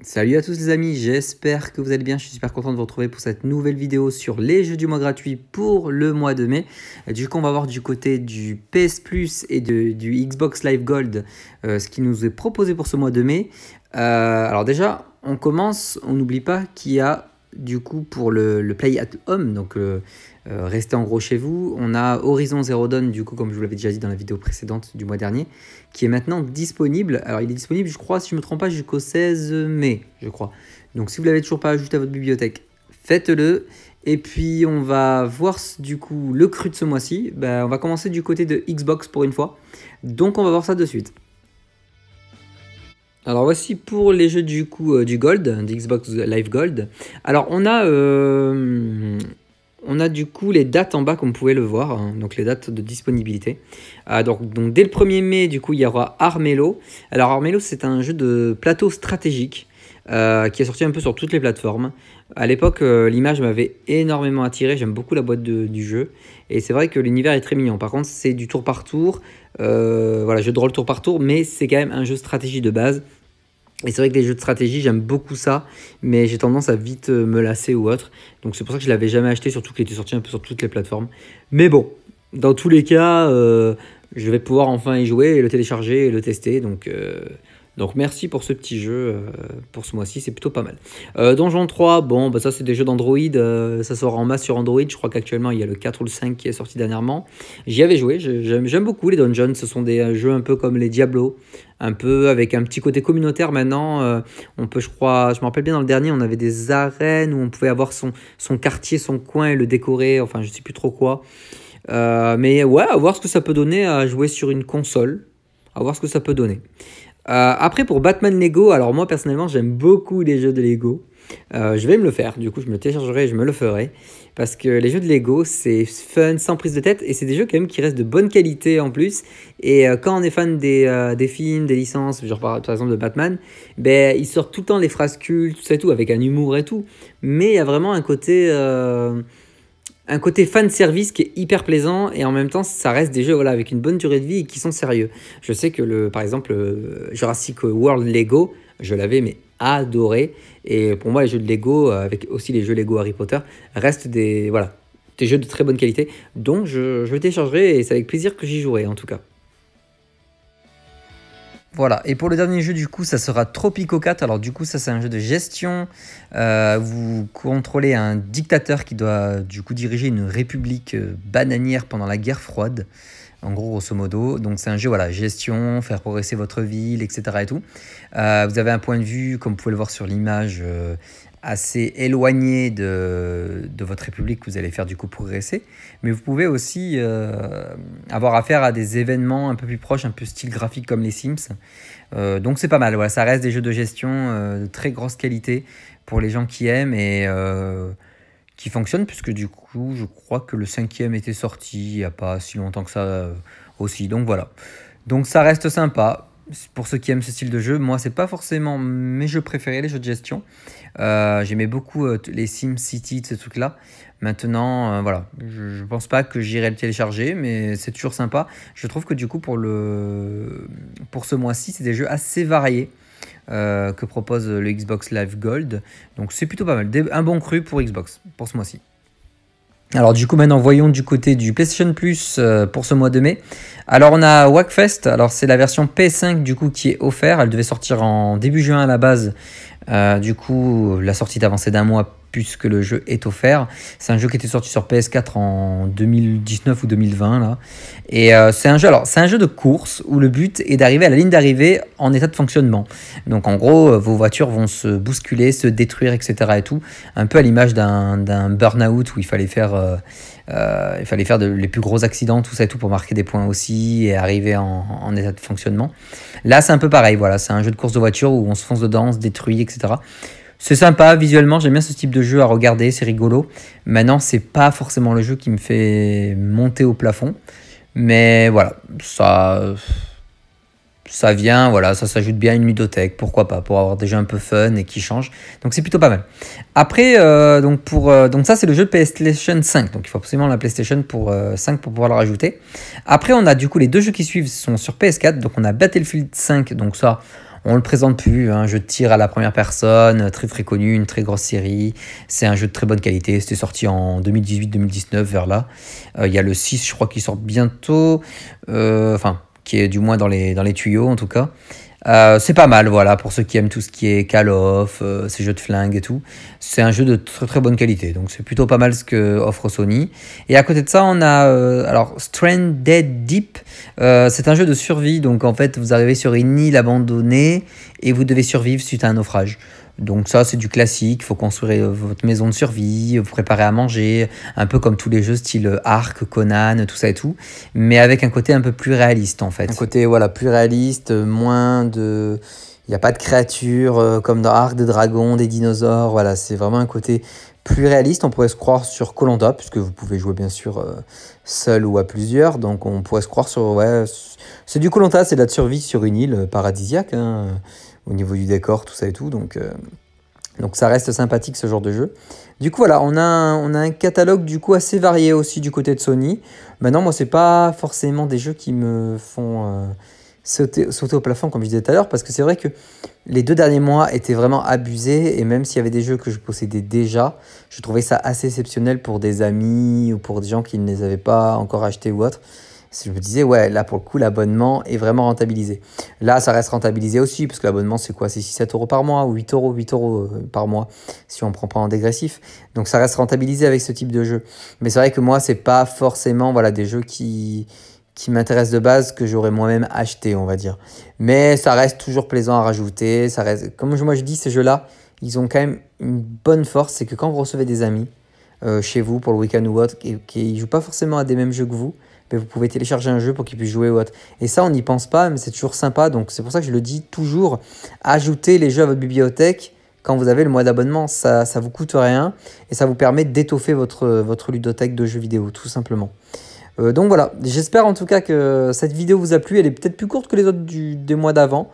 Salut à tous les amis, j'espère que vous allez bien, je suis super content de vous retrouver pour cette nouvelle vidéo sur les jeux du mois gratuit pour le mois de mai. Du coup on va voir du côté du PS Plus et du Xbox Live Gold euh, ce qui nous est proposé pour ce mois de mai. Euh, alors déjà on commence, on n'oublie pas qu'il y a du coup pour le, Play at Home, donc euh, euh, restez en gros chez vous, on a Horizon Zero Dawn, du coup comme je vous l'avais déjà dit dans la vidéo précédente du mois dernier, qui est maintenant disponible. Alors il est disponible je crois, si je ne me trompe pas, jusqu'au 16 mai, je crois. Donc si vous l'avez toujours pas ajouté à votre bibliothèque, faites-le. Et puis on va voir du coup le cru de ce mois-ci. Ben, on va commencer du côté de Xbox pour une fois. Donc on va voir ça de suite. Alors voici pour les jeux du coup euh, du Gold, d'Xbox Live Gold. Alors on a, euh, on a du coup les dates en bas comme vous pouvez le voir, hein, donc les dates de disponibilité. Euh, donc, donc, dès le 1er mai du coup il y aura Armello. Alors Armello c'est un jeu de plateau stratégique qui est sorti un peu sur toutes les plateformes. À l'époque l'image m'avait énormément attiré, j'aime beaucoup la boîte du jeu. Et c'est vrai que l'univers est très mignon. Par contre c'est du tour par tour, voilà jeu de rôle tour par tour, mais c'est quand même un jeu stratégie de base. Et c'est vrai que les jeux de stratégie, j'aime beaucoup ça, mais j'ai tendance à vite euh, me lasser ou autre. Donc c'est pour ça que je l'avais jamais acheté, surtout qu'il était sorti un peu sur toutes les plateformes. Mais bon, dans tous les cas, euh, je vais pouvoir enfin y jouer le télécharger et le tester. Donc, euh, donc merci pour ce petit jeu euh, pour ce mois-ci, c'est plutôt pas mal. Euh, Donjon 3, bon, bah ça c'est des jeux d'Android, euh, ça sort en masse sur Android. Je crois qu'actuellement il y a le 4 ou le 5 qui est sorti dernièrement. J'y avais joué, j'aime beaucoup les Dungeons, ce sont des jeux un peu comme les Diablo, un peu avec un petit côté communautaire maintenant. on peut, je crois, je me rappelle bien dans le dernier, on avait des arènes où on pouvait avoir son, son quartier, son coin et le décorer, enfin je sais plus trop quoi. mais ouais, à voir ce que ça peut donner à jouer sur une console. À voir ce que ça peut donner. Euh, après, pour Batman Lego, alors moi personnellement, j'aime beaucoup les jeux de Lego. Euh, je vais me le faire, du coup, je me téléchargerai et je me le ferai. Parce que les jeux de Lego, c'est fun, sans prise de tête, et c'est des jeux quand même qui restent de bonne qualité en plus. Et euh, quand on est fan des, des, films, des licences, genre par, exemple de Batman, ben, ils sortent tout le temps les phrases cultes, tout ça et tout, avec un humour et tout. Mais il y a vraiment un côté un côté fan service qui est hyper plaisant et en même temps ça reste des jeux voilà, avec une bonne durée de vie et qui sont sérieux. Je sais que le, par exemple Jurassic World Lego, je l'avais mais adoré et pour moi les jeux de Lego avec aussi les jeux Lego Harry Potter restent des voilà des jeux de très bonne qualité donc je, je téléchargerai et c'est avec plaisir que j'y jouerai en tout cas. Voilà, et pour le dernier jeu, du coup, ça sera Tropico 4. Alors, du coup, ça, c'est un jeu de gestion. Euh, vous contrôlez un dictateur qui doit, du coup, diriger une république euh, bananière pendant la guerre froide. En gros, grosso modo. Donc, c'est un jeu, voilà, gestion, faire progresser votre ville, etc. et tout. Euh, vous avez un point de vue, comme vous pouvez le voir sur l'image, assez éloigné de, de, votre république que vous allez faire du coup progresser. Mais vous pouvez aussi euh, avoir affaire à des événements un peu plus proches, un peu style graphique comme les Sims. Euh, donc c'est pas mal, voilà, ça reste des jeux de gestion euh, de très grosse qualité pour les gens qui aiment et qui fonctionnent, puisque du coup je crois que le cinquième était sorti il n'y a pas si longtemps que ça aussi. Donc voilà. Donc ça reste sympa pour ceux qui aiment ce style de jeu, moi, c'est pas forcément mes jeux préférés, les jeux de gestion. Euh, j'aimais beaucoup euh, les Sim City, ces trucs-là. Maintenant, euh, voilà, je, ne pense pas que j'irai le télécharger, mais c'est toujours sympa. Je trouve que du coup, pour, pour ce mois-ci, c'est des jeux assez variés. que propose le Xbox Live Gold. Donc c'est plutôt pas mal. Un bon cru pour Xbox pour ce mois-ci. Alors du coup maintenant voyons du côté du PlayStation Plus euh, pour ce mois de mai. Alors on a Wackfest, alors c'est la version PS5 du coup qui est offerte, elle devait sortir en début juin à la base. Euh, du coup la sortie est avancée d'un mois puisque le jeu est offert. C'est un jeu qui était sorti sur PS4 en 2019 ou 2020 là. Et euh, c'est un jeu alors c'est un jeu de course où le but est d'arriver à la ligne d'arrivée en état de fonctionnement. Donc en gros euh, vos voitures vont se bousculer, se détruire etc et tout, un peu à l'image d'un burn-out où il fallait faire euh, il fallait faire les plus gros accidents, tout ça et tout pour marquer des points aussi et arriver en, état de fonctionnement. Là, c'est un peu pareil, voilà, c'est un jeu de course de voiture où on se fonce dedans, se détruit, etc. C'est sympa visuellement, j'aime bien ce type de jeu à regarder, c'est rigolo. Maintenant, c'est pas forcément le jeu qui me fait monter au plafond. Mais voilà, ça ça vient, voilà, ça s'ajoute bien à une ludothèque, pourquoi pas, pour avoir des jeux un peu fun et qui changent. Donc c'est plutôt pas mal. Après, euh, donc, pour, euh, donc ça c'est le jeu PlayStation 5, donc il faut absolument la PlayStation pour, 5 euh, pour pouvoir le rajouter. Après on a du coup les deux jeux qui suivent sont sur PS4, donc on a Battlefield 5, donc ça On le présente plus, un jeu de tir à la première personne, très très connu, une très grosse série. C'est un jeu de très bonne qualité. C'était sorti en 2018-2019 vers là. Il y a le 6, je crois, qui sort bientôt. Enfin, qui est du moins dans les, dans les tuyaux en tout cas. Euh, c'est pas mal, voilà, pour ceux qui aiment tout ce qui est Call of, euh, ces jeux de flingue et tout. C'est un jeu de très très bonne qualité, donc c'est plutôt pas mal ce que offre Sony. Et à côté de ça, on a euh, alors Stranded Deep. c'est un jeu de survie, donc en fait, vous arrivez sur une île abandonnée et vous devez survivre suite à un naufrage. Donc ça, c'est du classique. Il faut construire euh, votre maison de survie, vous préparer à manger, un peu comme tous les jeux style Ark, Conan, tout ça et tout, mais avec un côté un peu plus réaliste en fait. Un côté voilà plus réaliste, moins de, il n'y a pas de créatures euh, comme dans Ark, des dragons, des dinosaures. Voilà, c'est vraiment un côté plus réaliste. On pourrait se croire sur Colanta, puisque vous pouvez jouer bien sûr euh, seul ou à plusieurs. Donc on pourrait se croire sur ouais, c'est du Colanta, c'est de la survie sur une île paradisiaque. Hein au niveau du décor, tout ça et tout. Donc, euh, donc ça reste sympathique ce genre de jeu. Du coup, voilà, on a, un, on a un catalogue du coup assez varié aussi du côté de Sony. Maintenant, moi, c'est pas forcément des jeux qui me font euh, sauter, sauter au plafond, comme je disais tout à l'heure, parce que c'est vrai que les deux derniers mois étaient vraiment abusés, et même s'il y avait des jeux que je possédais déjà, je trouvais ça assez exceptionnel pour des amis ou pour des gens qui ne les avaient pas encore achetés ou autre je me disais, ouais, là pour le coup, l'abonnement est vraiment rentabilisé. Là, ça reste rentabilisé aussi, parce que l'abonnement, c'est quoi? C'est 6-7 euros par mois ou 8 euros, 8 euros euh, par mois, si on prend pas en dégressif. Donc ça reste rentabilisé avec ce type de jeu. Mais c'est vrai que moi, c'est pas forcément voilà, des jeux qui, qui m'intéressent de base, que j'aurais moi-même acheté, on va dire. Mais ça reste toujours plaisant à rajouter. Ça reste... Comme moi je dis, ces jeux-là, ils ont quand même une bonne force, c'est que quand vous recevez des amis euh, chez vous pour le week-end ou autre, qui ne jouent pas forcément à des mêmes jeux que vous, vous pouvez télécharger un jeu pour qu'il puisse jouer ou autre. Et ça, on n'y pense pas, mais c'est toujours sympa. Donc c'est pour ça que je le dis toujours. Ajoutez les jeux à votre bibliothèque quand vous avez le mois d'abonnement. Ça ne vous coûte rien et ça vous permet d'étoffer votre, votre ludothèque de jeux vidéo, tout simplement. Euh, donc voilà, j'espère en tout cas que cette vidéo vous a plu. Elle est peut-être plus courte que les autres du, des mois d'avant.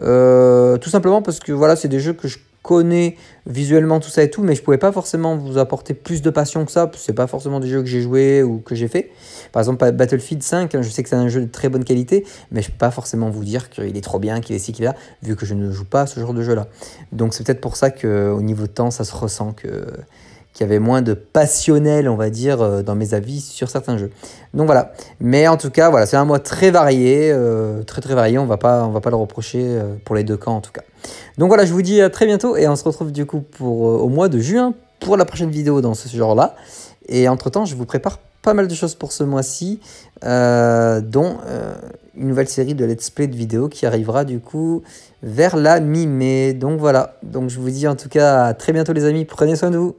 Euh, tout simplement parce que voilà, c'est des jeux que je connais visuellement tout ça et tout, mais je pouvais pas forcément vous apporter plus de passion que ça. C'est pas forcément des jeux que j'ai joué ou que j'ai fait. Par exemple, Battlefield 5, hein, je sais que c'est un jeu de très bonne qualité, mais je peux pas forcément vous dire qu'il est trop bien, qu'il est ci, qu'il est là, vu que je ne joue pas à ce genre de jeu-là. Donc c'est peut-être pour ça qu'au niveau de temps, ça se ressent que qu'il y avait moins de passionnel, on va dire, euh, dans mes avis sur certains jeux. Donc voilà. Mais en tout cas, voilà, c'est un mois très varié, euh, très très varié. On va pas, on va pas le reprocher euh, pour les deux camps en tout cas. Donc voilà, je vous dis à très bientôt et on se retrouve du coup pour au mois de juin pour la prochaine vidéo dans ce genre-là. Et entre temps, je vous prépare pas mal de choses pour ce mois-ci, dont une nouvelle série de let's play de vidéos qui arrivera du coup vers la mi-mai. Donc voilà. Donc je vous dis en tout cas à très bientôt les amis. Prenez soin de vous.